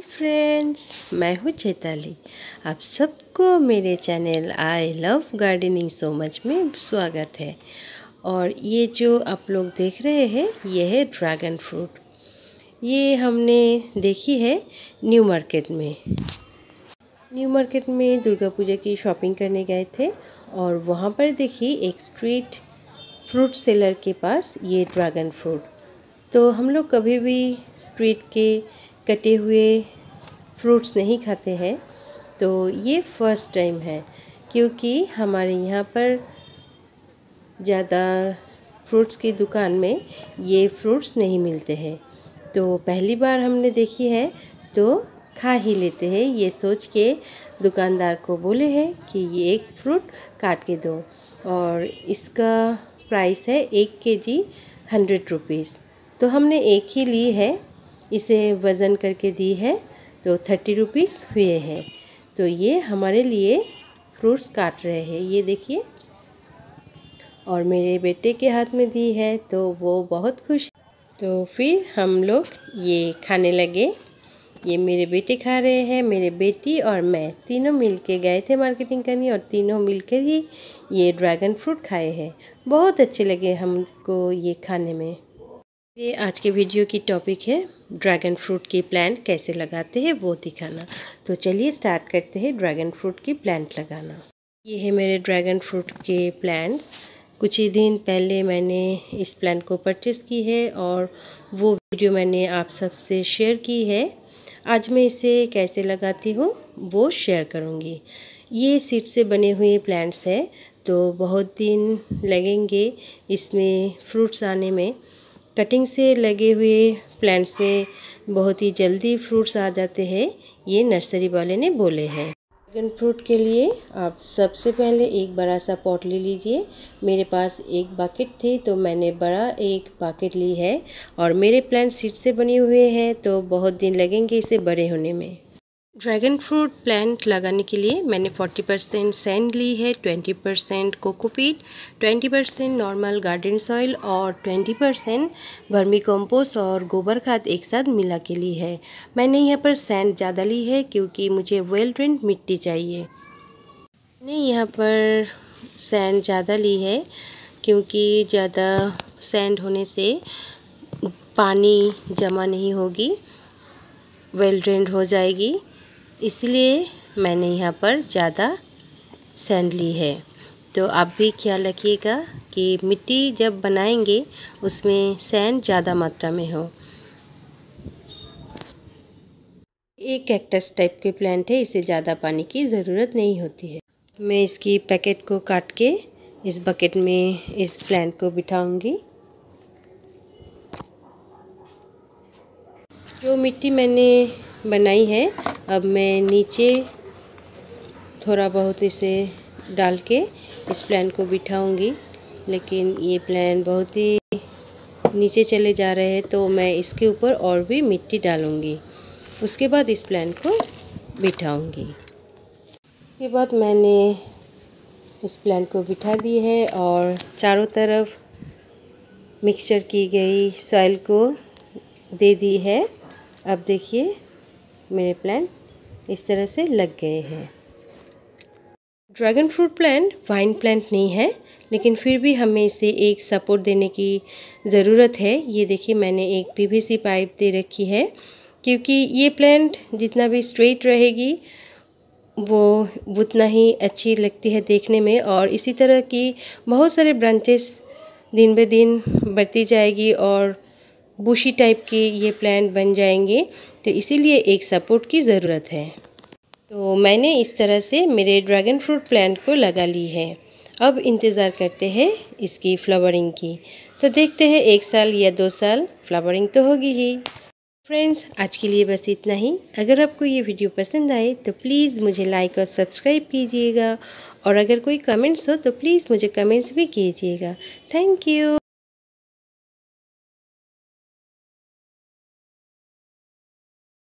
Friends मैं हूँ चैताली। आप सबको मेरे channel I love gardening so much में स्वागत है। और ये जो आप लोग देख रहे हैं ये है ड्रैगन फ्रूट ये हमने देखी है न्यू मार्केट में। न्यू मार्केट में दुर्गा पूजा की शॉपिंग करने गए थे और वहाँ पर देखी एक स्ट्रीट फ्रूट सेलर के पास ये ड्रैगन फ्रूट तो हम लोग कभी भी स्ट्रीट के कटे हुए फ्रूट्स नहीं खाते हैं तो ये फ़र्स्ट टाइम है, क्योंकि हमारे यहाँ पर ज़्यादा फ्रूट्स की दुकान में ये फ्रूट्स नहीं मिलते हैं। तो पहली बार हमने देखी है तो खा ही लेते हैं, ये सोच के दुकानदार को बोले हैं कि ये एक फ्रूट काट के दो, और इसका प्राइस है एक के जी हंड्रेड रुपीज़ तो हमने एक ही ली है इसे वज़न करके दी है तो थर्टी रुपीज़ हुए हैं। तो ये हमारे लिए फ्रूट्स काट रहे हैं, ये देखिए। और मेरे बेटे के हाथ में दी है तो वो बहुत खुश। तो फिर हम लोग ये खाने लगे। ये मेरे बेटे खा रहे हैं, मेरे बेटी और मैं। तीनों मिल के गए थे मार्केटिंग करने और तीनों मिलकर ही ये ड्रैगन फ्रूट खाए हैं। बहुत अच्छे लगे हमको ये खाने में। ये आज के वीडियो की टॉपिक है ड्रैगन फ्रूट की प्लांट कैसे लगाते हैं वो दिखाना। तो चलिए स्टार्ट करते हैं ड्रैगन फ्रूट की प्लांट लगाना। ये है मेरे ड्रैगन फ्रूट के प्लांट्स कुछ ही दिन पहले मैंने इस प्लांट को परचेस की है और वो वीडियो मैंने आप सबसे शेयर की है। आज मैं इसे कैसे लगाती हूँ, वो शेयर करूँगी। ये सीड से बने हुए प्लांट्स है तो बहुत दिन लगेंगे इसमें फ्रूट्स आने में। कटिंग से लगे हुए प्लांट्स में बहुत ही जल्दी फ्रूट्स आ जाते हैं, ये नर्सरी वाले ने बोले हैं। ड्रैगन फ्रूट के लिए आप सबसे पहले एक बड़ा सा पॉट ले लीजिए। मेरे पास एक बाकेट थी तो मैंने बड़ा एक बाकेट ली है और मेरे प्लांट सीड से बने हुए हैं तो बहुत दिन लगेंगे इसे बड़े होने में। ड्रैगन फ्रूट प्लांट लगाने के लिए मैंने 40 परसेंट सैंड ली है 20 percent cocopeat 20 percent normal garden soil और 20 परसेंट वर्मी कंपोस्ट और गोबर खाद एक साथ मिला के ली है। मैंने यहाँ पर सैंड ज़्यादा ली है क्योंकि मुझे वेल ड्रेंड मिट्टी चाहिए। मैंने यहाँ पर सैंड ज़्यादा ली है क्योंकि ज़्यादा सैंड होने से पानी जमा नहीं होगी वेल ड्रेंड हो जाएगी। इसलिए मैंने यहाँ पर ज़्यादा सैंड ली है। तो आप भी ख्याल रखिएगा कि मिट्टी जब बनाएँगे, उसमें सैंड ज़्यादा मात्रा में हो। एक कैक्टस टाइप के प्लांट है, इसे ज़्यादा पानी की ज़रूरत नहीं होती है। मैं इसकी पैकेट को काट के इस बकेट में इस प्लांट को बिठाऊँगी। जो मिट्टी मैंने बनाई है अब मैं नीचे थोड़ा बहुत इसे डाल के इस प्लान को बिठाऊँगी। लेकिन ये प्लान बहुत ही नीचे चले जा रहे हैं तो मैं इसके ऊपर और भी मिट्टी डालूँगी। उसके बाद इस प्लान को बिठाऊँगी। उसके बाद मैंने इस प्लान को बिठा दी है और चारों तरफ़ मिक्सचर की गई सॉइल को दे दी है। अब देखिए मेरे प्लांट इस तरह से लग गए हैं। Dragon fruit plant, vine plant नहीं है, लेकिन फिर भी हमें इसे एक सपोर्ट देने की ज़रूरत है। ये देखिए, मैंने एक पीवीसी पाइप दे रखी है, क्योंकि ये प्लांट जितना भी स्ट्रेट रहेगी, वो उतना ही अच्छी लगती है देखने में, और इसी तरह की बहुत सारे ब्रांचेस दिन ब दिन बढ़ती जाएगी, और बुशी टाइप के ये प्लांट बन जाएँगे तो इसीलिए एक सपोर्ट की ज़रूरत है। तो मैंने इस तरह से मेरे ड्रैगन फ्रूट प्लांट को लगा ली है। अब इंतज़ार करते हैं इसकी फ्लावरिंग की। तो देखते हैं एक साल या दो साल फ्लावरिंग तो होगी ही। फ्रेंड्स आज के लिए बस इतना ही। अगर आपको ये वीडियो पसंद आए तो प्लीज़ मुझे लाइक और सब्सक्राइब कीजिएगा। और अगर कोई कमेंट्स हो तो प्लीज़ मुझे कमेंट्स भी कीजिएगा। Thank you